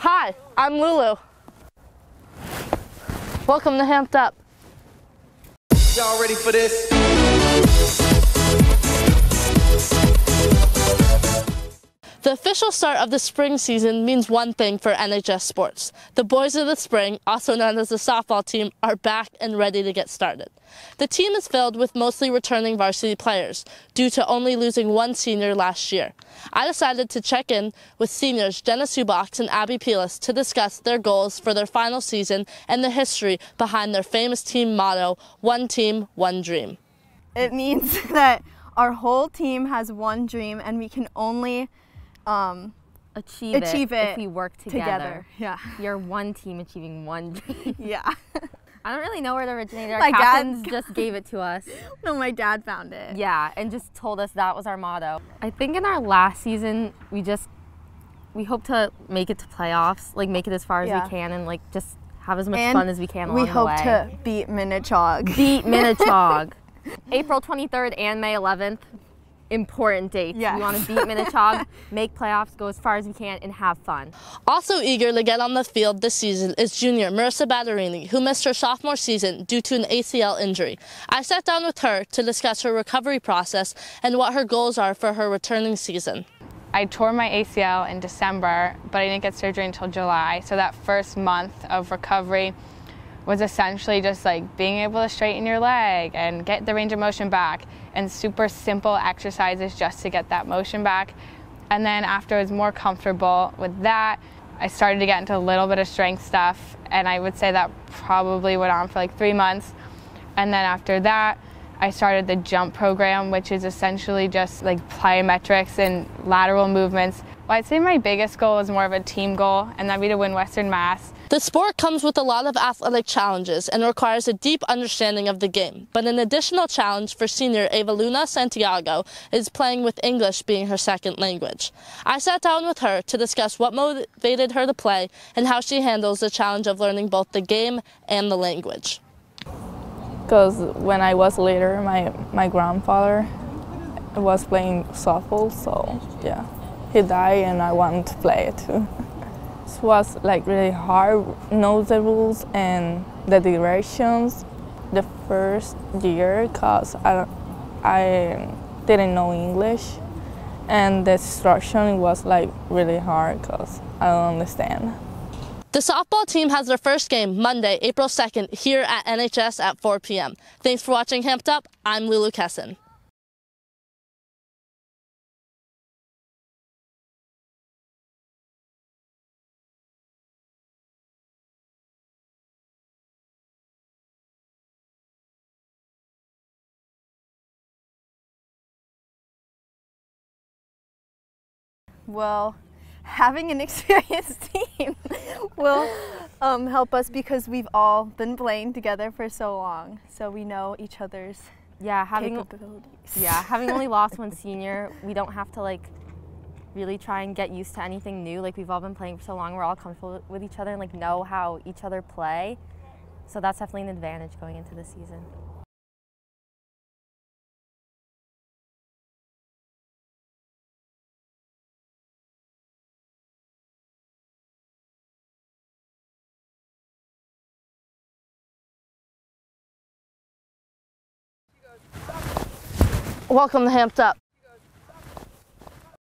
Hi, I'm Lulu. Welcome to Hamped Up. Y'all ready for this? The official start of the spring season means one thing for NHS sports. The boys of the spring, also known as the softball team, are back and ready to get started. The team is filled with mostly returning varsity players due to only losing one senior last year. I decided to check in with seniors Jenna Subox and Abby Pilas to discuss their goals for their final season and the history behind their famous team motto, One Team, One Dream. It means that our whole team has one dream and we can only um, achieve, achieve it, it, if we work together. together. Yeah. You're one team achieving one dream. Yeah. I don't really know where it originated. Our My dad- just gave it to us. no, my dad found it. Yeah, and just told us that was our motto. I think in our last season, we just we hope to make it to playoffs, like make it as far as Yeah. we can, and like just have as much And fun as we can we along hope the way. to beat Minnechaug. beat Minnechaug. April 23rd and May 11th, important dates. Yeah. We want to beat Minnechaug, make playoffs, go as far as we can, and have fun. Also eager to get on the field this season is junior Marissa Batterini, who missed her sophomore season due to an ACL injury. I sat down with her to discuss her recovery process and what her goals are for her returning season. I tore my ACL in December, but I didn't get surgery until July. So that first month of recovery was essentially just like being able to straighten your leg and get the range of motion back and super simple exercises just to get that motion back. And then after I was more comfortable with that, I started to get into a little bit of strength stuff and I would say that probably went on for like 3 months. And then after that, I started the jump program, which is essentially just like plyometrics and lateral movements. Well, I'd say my biggest goal is more of a team goal, and that'd be to win Western Mass. The sport comes with a lot of athletic challenges and requires a deep understanding of the game. But an additional challenge for senior Eva Luna Santiago is playing with English being her second language. I sat down with her to discuss what motivated her to play and how she handles the challenge of learning both the game and the language. Because when I was little, my my grandfather was playing softball, so yeah, he died, and I wanted to play it too. It was like really hard, know the rules and the directions. The first year, cause I I didn't know English, and the instruction was like really hard, cause I don't understand. The softball team has their first game Monday, April 2nd, here at NHS at 4 p.m. Thanks for watching Hamped Up. I'm Lulu Kesson. Well, having an experienced team will um, help us because we've all been playing together for so long, so we know each other's Yeah, having capabilities. yeah, having only lost one senior, we don't have to like really try and get used to anything new. Like we've all been playing for so long, we're all comfortable with each other and like know how each other play. So that's definitely an advantage going into the season. Welcome to Hamped Up.